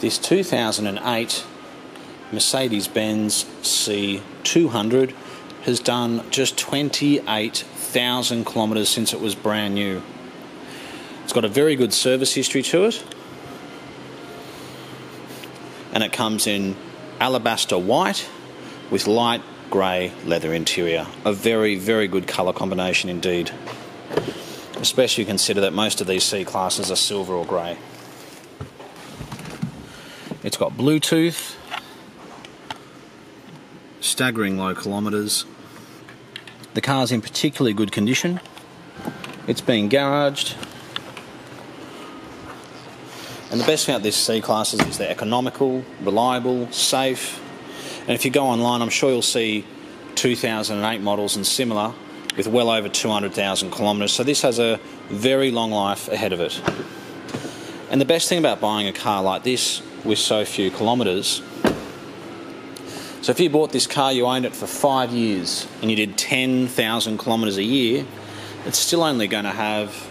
This 2008 Mercedes Benz C200 has done just 28,000 kilometres since it was brand new. It's got a very good service history to it, and it comes in alabaster white with light grey leather interior. A very, very good colour combination indeed, especially consider that most of these C classes are silver or grey. It's got Bluetooth, staggering low kilometres. The car's in particularly good condition. It's been garaged. And the best thing about this C classes is they're economical, reliable, safe. And if you go online, I'm sure you'll see 2008 models and similar with well over 200,000 kilometres. So this has a very long life ahead of it. And the best thing about buying a car like this with so few kilometres so if you bought this car, you owned it for five years, and you did 10,000 kilometres a year, it's still only going to have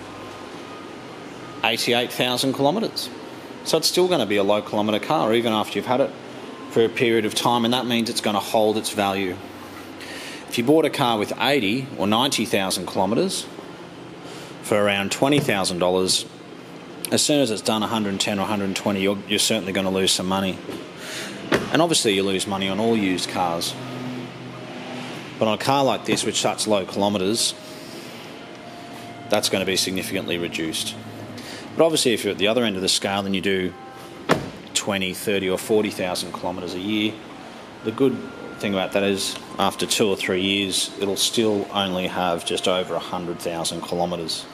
88,000 kilometres. So it's still going to be a low kilometre car, even after you've had it for a period of time, and that means it's going to hold its value. If you bought a car with 80 or 90,000 kilometres for around $20,000, as soon as it's done 110 or 120, you're, you're certainly going to lose some money. And obviously, you lose money on all used cars. But on a car like this, with such low kilometres, that's going to be significantly reduced. But obviously, if you're at the other end of the scale and you do 20, 30, or 40,000 kilometres a year, the good thing about that is after two or three years, it'll still only have just over 100,000 kilometres.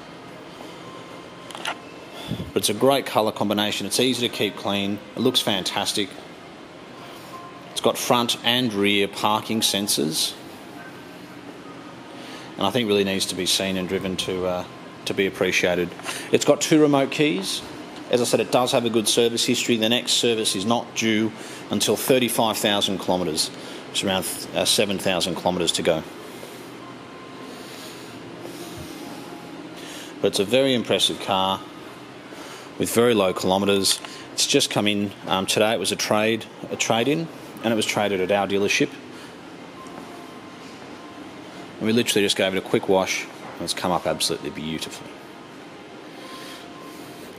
But it's a great colour combination. It's easy to keep clean. It looks fantastic It's got front and rear parking sensors, and I think really needs to be seen and driven to uh, to be appreciated. It's got two remote keys. As I said, it does have a good service history. The next service is not due until 35,000 kilometres. It's around uh, 7,000 kilometres to go. But it's a very impressive car with very low kilometres. It's just come in um, today. It was a trade, a trade in and it was traded at our dealership. And we literally just gave it a quick wash and it's come up absolutely beautifully.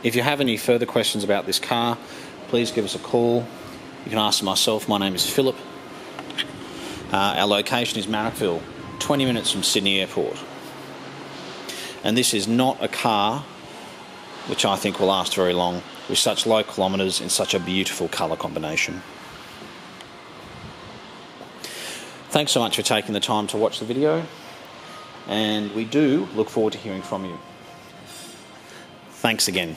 If you have any further questions about this car, please give us a call. You can ask myself. My name is Philip. Uh, our location is Marrickville, 20 minutes from Sydney Airport. And this is not a car which I think will last very long with such low kilometres in such a beautiful colour combination. Thanks so much for taking the time to watch the video, and we do look forward to hearing from you. Thanks again.